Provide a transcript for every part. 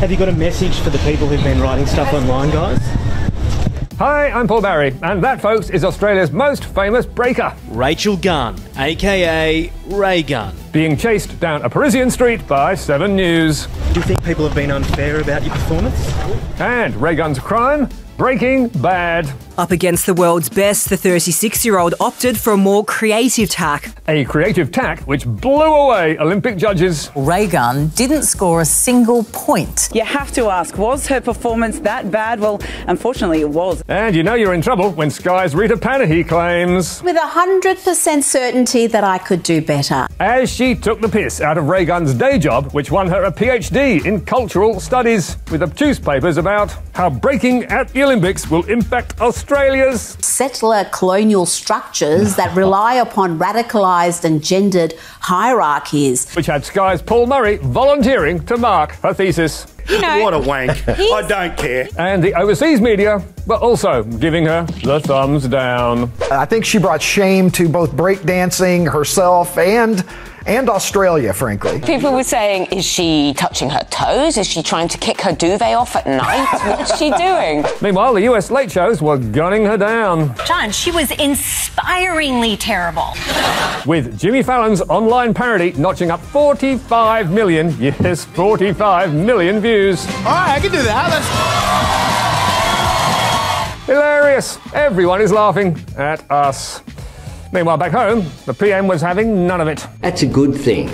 Have you got a message for the people who've been writing stuff online, guys? Hi, I'm Paul Barry, and that, folks, is Australia's most famous breaker. Rachael Gunn, aka Raygun. Being chased down a Parisian street by 7 News. Do you think people have been unfair about your performance? And Raygun's crime? Breaking Bad. Up against the world's best, the 36 year old opted for a more creative tack. A creative tack which blew away Olympic judges. Raygun didn't score a single point. You have to ask, was her performance that bad? Well, unfortunately, it was. And you know you're in trouble when Sky's Rita Panahi claims. With 100% certainty that I could do better. As she took the piss out of Raygun's day job, which won her a PhD in cultural studies, with obtuse papers about how breaking at the Olympics will impact Australia's settler colonial structures that rely upon radicalised and gendered hierarchies. Which had Sky's Paul Murray volunteering to mark her thesis. You know, what a wank. I don't care. And the overseas media were also giving her the thumbs down. I think she brought shame to both breakdancing herself and and Australia, frankly. People were saying, is she touching her toes? Is she trying to kick her duvet off at night? What's she doing? Meanwhile, the US late shows were gunning her down. John, she was inspiringly terrible. With Jimmy Fallon's online parody notching up 45 million, yes, 45 million views. All right, I can do that. That's... Hilarious. Everyone is laughing at us. Meanwhile, back home, the PM was having none of it. That's a good thing.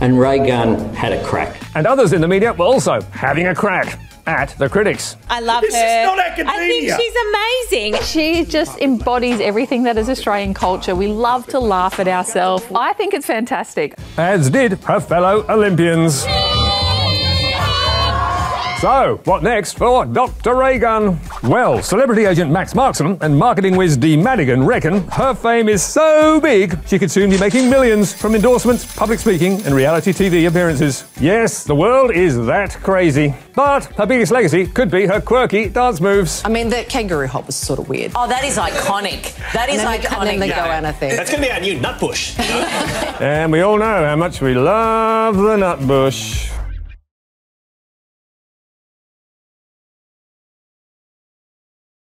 And Raygun had a crack. And others in the media were also having a crack at the critics. I love this her. This is not academia. I think she's amazing. She just embodies everything that is Australian culture. We love to laugh at ourselves. I think it's fantastic. As did her fellow Olympians. So, what next for Dr. Raygun? Well, celebrity agent Max Markson and marketing whiz Dee Madigan reckon her fame is so big she could soon be making millions from endorsements, public speaking, and reality TV appearances. Yes, the world is that crazy. But her biggest legacy could be her quirky dance moves. I mean, the kangaroo hop was sort of weird. Oh, that is iconic. That is and iconic. The, and then the yeah. goanna thing. That's going to be our new Nutbush. and we all know how much we love the Nutbush.